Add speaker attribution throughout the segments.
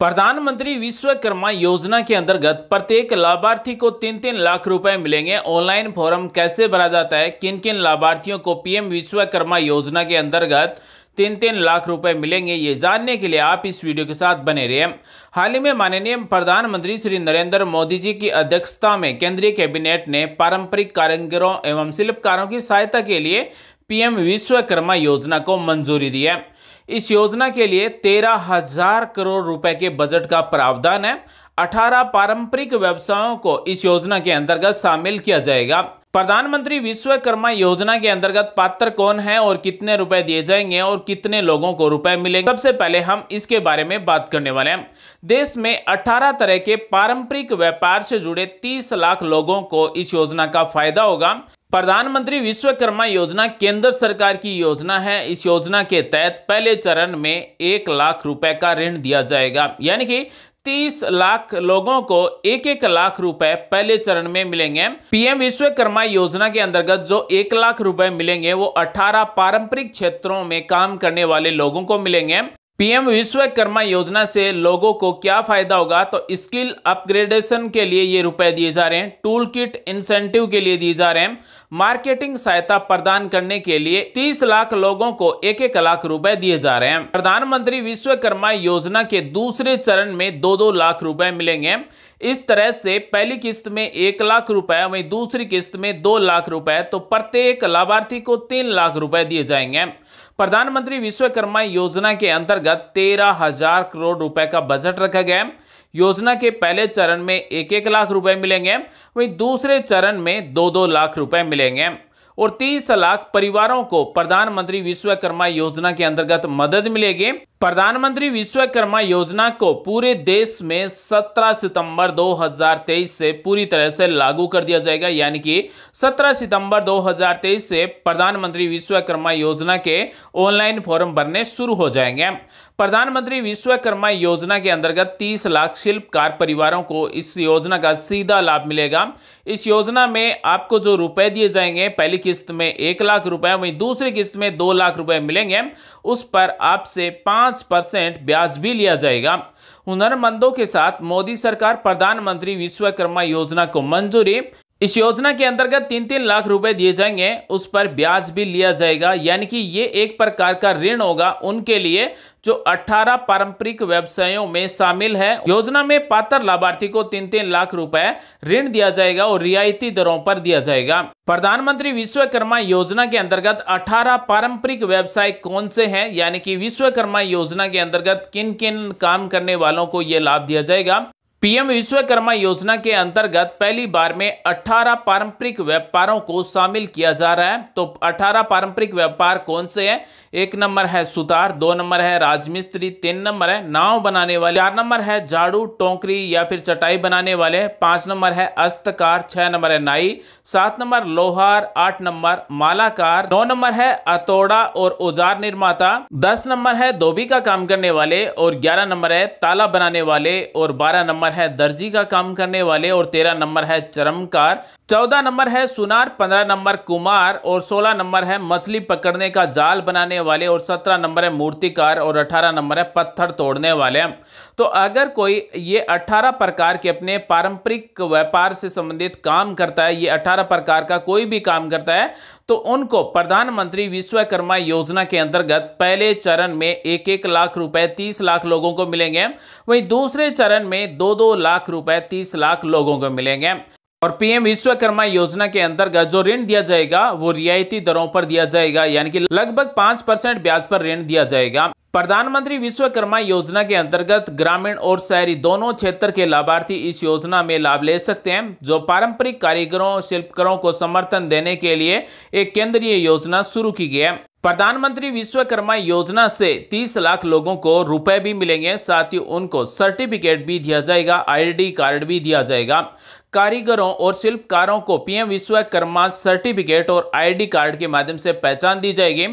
Speaker 1: प्रधानमंत्री विश्वकर्मा योजना के अंतर्गत प्रत्येक लाभार्थी को तीन तीन लाख रुपए मिलेंगे। ऑनलाइन फॉर्म कैसे भरा जाता है? किन किन लाभार्थियों को पीएम विश्वकर्मा योजना के अंतर्गत तीन तीन लाख रुपए मिलेंगे, ये जानने के लिए आप इस वीडियो के साथ बने रहे हाल ही में माननीय प्रधानमंत्री श्री नरेंद्र मोदी जी की अध्यक्षता में केंद्रीय कैबिनेट ने पारंपरिक कारीगरों एवं शिल्पकारों की सहायता के लिए पीएम विश्वकर्मा योजना को मंजूरी दी है। इस योजना के लिए तेरह हज़ार करोड़ रुपए के बजट का प्रावधान है। 18 पारंपरिक व्यवसायों को इस योजना के अंतर्गत शामिल किया जाएगा। प्रधानमंत्री विश्वकर्मा योजना के अंतर्गत पात्र कौन है और कितने रुपए दिए जाएँगे और कितने लोगों को रुपए मिलेंगे? सबसे पहले हम इसके बारे में बात करने वाले हैं। देश में 18 तरह के पारंपरिक व्यापार से जुड़े 30 लाख लोगों को इस योजना का फ़ायदा होगा। प्रधानमंत्री विश्वकर्मा योजना केंद्र सरकार की योजना है। इस योजना के तहत पहले चरण में एक लाख रुपए का ऋण दिया जाएगा। यानी कि तीस लाख लोगों को एक एक लाख रुपए पहले चरण में मिलेंगे। पीएम विश्वकर्मा योजना के अंतर्गत जो एक लाख रुपए मिलेंगे, वो 18 पारंपरिक क्षेत्रों में काम करने वाले लोगों को मिलेंगे। पीएम विश्वकर्मा योजना से लोगों को क्या फ़ायदा होगा? तो स्किल अपग्रेडेशन के लिए ये रुपए दिए जा रहे हैं। टूल किट इंसेंटिव के लिए दिए जा रहे हैं। मार्केटिंग सहायता प्रदान करने के लिए 30 लाख लोगों को एक एक लाख रुपए दिए जा रहे हैं। प्रधानमंत्री विश्वकर्मा योजना के दूसरे चरण में दो दो लाख रुपए मिलेंगे। इस तरह से पहली किस्त में एक लाख रुपए, वहीं दूसरी किस्त में दो लाख रुपए तो प्रत्येक लाभार्थी को तीन लाख रुपए दिए जाएँगे। प्रधानमंत्री विश्वकर्मा योजना के अंतर्गत तेरह हज़ार करोड़ रुपए का बजट रखा गया। योजना के पहले चरण में एक एक लाख रुपए मिलेंगे, वहीं दूसरे चरण में दो दो लाख रुपए मिलेंगे। और 30 लाख परिवारों को प्रधानमंत्री विश्वकर्मा योजना के अंतर्गत मदद मिलेगी। प्रधानमंत्री विश्वकर्मा योजना को पूरे देश में 17 सितंबर 2023 से पूरी तरह से लागू कर दिया जाएगा। यानी कि 17 सितंबर 2023 से प्रधानमंत्री विश्वकर्मा योजना के ऑनलाइन फॉर्म भरने शुरू हो जाएँगे। प्रधानमंत्री विश्वकर्मा योजना के अंतर्गत 30 लाख शिल्पकार परिवारों को इस योजना का सीधा लाभ मिलेगा। इस योजना में आपको जो रुपए दिए जाएँगे, पहली किस्त में एक लाख रुपए, वहीं दूसरी किस्त में दो लाख रुपए मिलेंगे। उस पर आपसे पाँच परसेंट ब्याज भी लिया जाएगा। हुनरमंदों के साथ मोदी सरकार प्रधानमंत्री विश्वकर्मा योजना को मंजूरी इस योजना के अंतर्गत तीन तीन लाख रुपए दिए जाएँगे। उस पर ब्याज भी लिया जाएगा। यानी कि ये एक प्रकार का ऋण होगा उनके लिए, जो 18 पारंपरिक व्यवसायों में शामिल है। योजना में पात्र लाभार्थी को तीन तीन लाख रुपए ऋण दिया जाएगा और रियायती दरों पर दिया जाएगा। प्रधानमंत्री विश्वकर्मा योजना के अंतर्गत 18 पारंपरिक व्यवसाय कौन से हैं? यानी कि विश्वकर्मा योजना के अंतर्गत किन किन काम करने वालों को ये लाभ दिया जाएगा? पीएम विश्वकर्मा योजना के अंतर्गत पहली बार में 18 पारंपरिक व्यापारों को शामिल किया जा रहा है। तो 18 पारंपरिक व्यापार कौन से हैं? एक नंबर है सुतार, दो नंबर है राजमिस्त्री, तीन नंबर है नाव बनाने वाले, चार नंबर है झाड़ू, टोकरी या फिर चटाई बनाने वाले, पाँच नंबर है अस्तकार, छह नंबर है नाई, सात नंबर लोहार, आठ नंबर मालाकार, नौ नंबर है अतोड़ा और औज़ार निर्माता, दस नंबर है धोबी का काम करने वाले और ग्यारह नंबर है ताला बनाने वाले और बारह नंबर नंबर है दर्जी का काम करने वाले और तेरह नंबर है चरमकार। चौदह नंबर है सुनार, पंद्रह नंबर कुमार और सोलह नंबर है मछली पकड़ने का जाल बनाने वाले और सत्रह नंबर है मूर्तिकार और अठारह नंबर है पत्थर तोड़ने वाले। तो अगर कोई ये अठारह प्रकार के अपने पारंपरिक व्यापार से संबंधित काम करता है, ये अठारह प्रकार का कोई भी काम करता है तो उनको प्रधानमंत्री विश्वकर्मा योजना के अंतर्गत पहले चरण में एक एक लाख रुपए, तीस लाख लोगों को मिलेंगे। वहीं दूसरे चरण में दो दो लाख रुपए तीस लाख लोगों को मिलेंगे। और पीएम विश्वकर्मा योजना के अंतर्गत जो ऋण दिया जाएगा, वो रियायती दरों पर दिया जाएगा, यानी कि लगभग पाँच परसेंट ब्याज पर ऋण दिया जाएगा। प्रधानमंत्री विश्वकर्मा योजना के अंतर्गत ग्रामीण और शहरी दोनों क्षेत्र के लाभार्थी इस योजना में लाभ ले सकते हैं, जो पारंपरिक कारीगरों, शिल्पकारों को समर्थन देने के लिए एक केंद्रीय योजना शुरू की गई है। प्रधानमंत्री विश्वकर्मा योजना से 30 लाख लोगों को रुपए भी मिलेंगे, साथ ही उनको सर्टिफिकेट भी दिया जाएगा, आईडी कार्ड भी दिया जाएगा। कारीगरों और शिल्पकारों को पीएम विश्वकर्मा सर्टिफिकेट और आईडी कार्ड के माध्यम से पहचान दी जाएगी।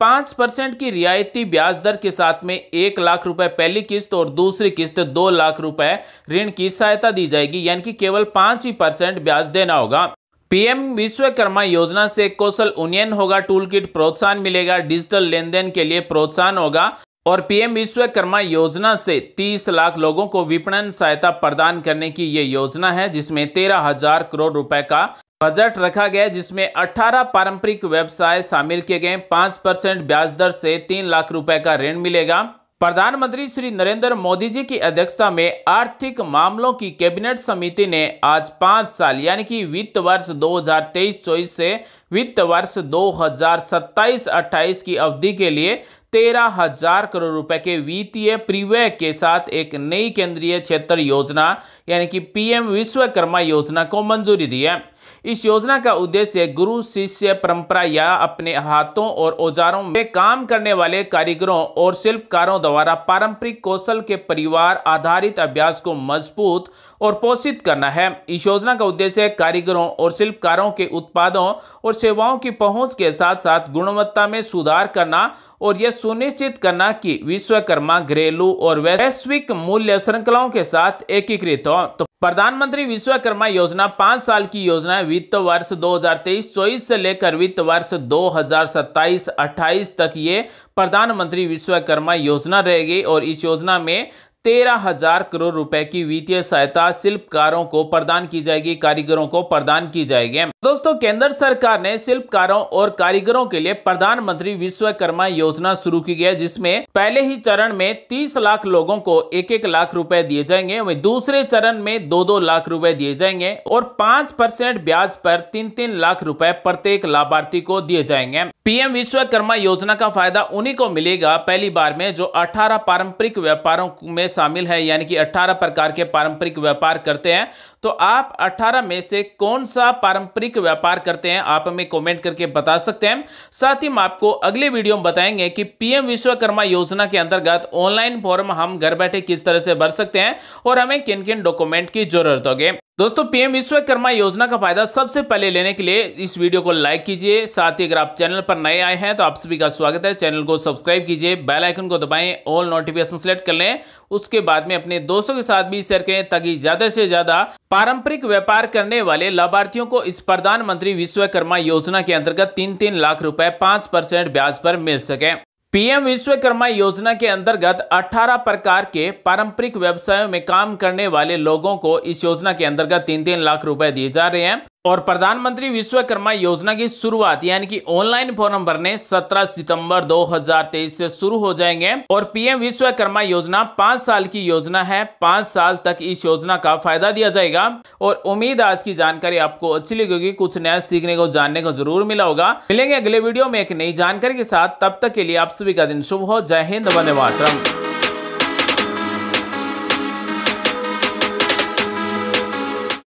Speaker 1: पाँच परसेंट की रियायती ब्याज दर के साथ में एक लाख रुपए पहली किस्त और दूसरी किस्त दो लाख रुपए ऋण की सहायता दी जाएगी, यानी कि केवल पाँच ही परसेंट ब्याज देना होगा। पीएम विश्वकर्मा योजना से कौशल यूनियन होगा टूल किट प्रोत्साहन मिलेगा, डिजिटल लेन देन के लिए प्रोत्साहन होगा और पीएम विश्वकर्मा योजना से 30 लाख लोगों को विपणन सहायता प्रदान करने की ये योजना है, जिसमें तेरह हज़ार करोड़ रुपए का बजट रखा गया जिसमें 18 पारंपरिक व्यवसाय शामिल किए गए पाँच परसेंट ब्याज दर से तीन लाख रुपए का ऋण मिलेगा। प्रधानमंत्री श्री नरेंद्र मोदी जी की अध्यक्षता में आर्थिक मामलों की कैबिनेट समिति ने आज पाँच साल, यानी कि वित्त वर्ष 2023-24 से वित्त वर्ष 2027-28 की अवधि के लिए तेरह हज़ार करोड़ रुपए के वित्तीय परिव्यय के साथ एक नई केंद्रीय क्षेत्र योजना, यानी कि पीएम विश्वकर्मा योजना को मंजूरी दी है। इस योजना का उद्देश्य गुरु, शिष्य, परंपरा या अपने हाथों और औजारों में काम करने वाले कारीगरों और शिल्पकारों द्वारा पारंपरिक कौशल के परिवार आधारित अभ्यास को मज़बूत और पोषित करना है। इस योजना का उद्देश्य कारीगरों और शिल्पकारों के उत्पादों और सेवाओं की पहुँच के साथ साथ गुणवत्ता में सुधार करना और यह सुनिश्चित करना कि विश्वकर्मा घरेलू और वैश्विक मूल्य श्रृंखलाओं के साथ एकीकृत हो। तो प्रधानमंत्री विश्वकर्मा योजना पाँच साल की योजना वित्त वर्ष 2023-24 से लेकर वित्त वर्ष 2027-28 तक ये प्रधानमंत्री विश्वकर्मा योजना रहेगी और इस योजना में तेरह हज़ार करोड़ रुपए की वित्तीय सहायता शिल्पकारों को प्रदान की जाएगी, कारीगरों को प्रदान की जाएगी। दोस्तों, केंद्र सरकार ने शिल्पकारों और कारीगरों के लिए प्रधानमंत्री विश्वकर्मा योजना शुरू की गई जिसमें पहले ही चरण में 30 लाख लोगों को एक एक लाख रुपए दिए जाएँगे, वही दूसरे चरण में दो दो लाख रुपए दिए जाएँगे और पाँच परसेंट ब्याज पर तीन तीन लाख रुपए प्रत्येक लाभार्थी को दिए जाएँगे। पीएम विश्वकर्मा योजना का फ़ायदा उन्हीं को मिलेगा, पहली बार में, जो अठारह पारंपरिक व्यापारों में शामिल है, यानी कि 18 प्रकार के पारंपरिक व्यापार करते हैं। तो आप 18 में से कौन सा पारंपरिक व्यापार करते हैं, आप हमें कमेंट करके बता सकते हैं। साथ ही हम आपको अगले वीडियो में बताएँगे कि पीएम विश्वकर्मा योजना के अंतर्गत ऑनलाइन फॉर्म हम घर बैठे किस तरह से भर सकते हैं और हमें किन किन डॉक्यूमेंट की ज़रूरत होगी। दोस्तों, पीएम विश्वकर्मा योजना का फ़ायदा सबसे पहले लेने के लिए इस वीडियो को लाइक कीजिए। साथ ही अगर आप चैनल पर नए आए हैं तो आप सभी का स्वागत है। चैनल को सब्सक्राइब कीजिए, बेल आइकन को दबाएँ, ऑल नोटिफिकेशन सेलेक्ट कर लें। उसके बाद में अपने दोस्तों के साथ भी शेयर करें, ताकि ज़्यादा से ज़्यादा पारंपरिक व्यापार करने वाले लाभार्थियों को इस प्रधानमंत्री विश्वकर्मा योजना के अंतर्गत तीन तीन लाख रुपए, पाँच परसेंट ब्याज पर मिल सके। पीएम विश्वकर्मा योजना के अंतर्गत 18 प्रकार के पारंपरिक व्यवसायों में काम करने वाले लोगों को इस योजना के अंतर्गत तीन तीन लाख रुपए दिए जा रहे हैं। और प्रधानमंत्री विश्वकर्मा योजना की शुरुआत, यानी कि ऑनलाइन फॉर्म भरने 17 सितंबर 2023 से शुरू हो जाएँगे। और पीएम विश्वकर्मा योजना पाँच साल की योजना है। पाँच साल तक इस योजना का फ़ायदा दिया जाएगा। और उम्मीद आज की जानकारी आपको अच्छी लगेगी। कुछ नया सीखने को, जानने को ज़रूर मिला होगा। मिलेंगे अगले वीडियो में एक नई जानकारी के साथ। तब तक के लिए आप सभी का दिन शुभ हो। जय हिंद, वंदे मातरम।